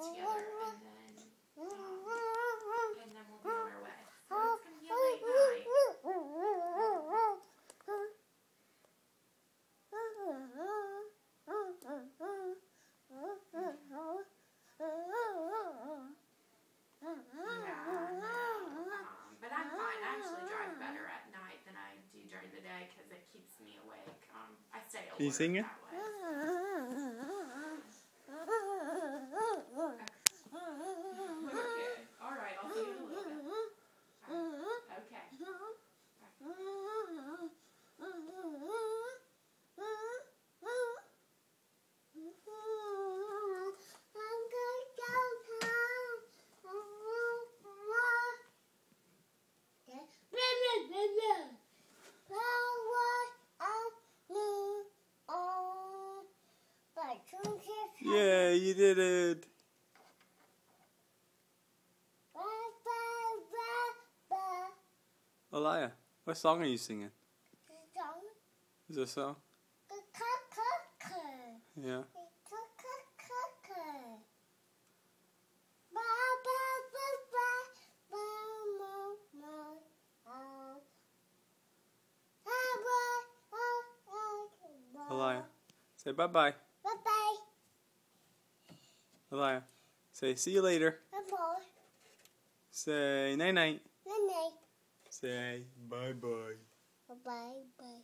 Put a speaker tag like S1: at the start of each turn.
S1: together, and then um, and then we'll be on our way. So it's gonna be a late night. Yeah, I know. Um,
S2: You did it. Ilijah, what song are you singing? Is this a song? Yeah. Say. Bye bye. Ilijah, say see you later.
S3: Bye bye.
S2: Say night night.
S3: Night night.
S2: Say bye bye.
S3: Bye bye.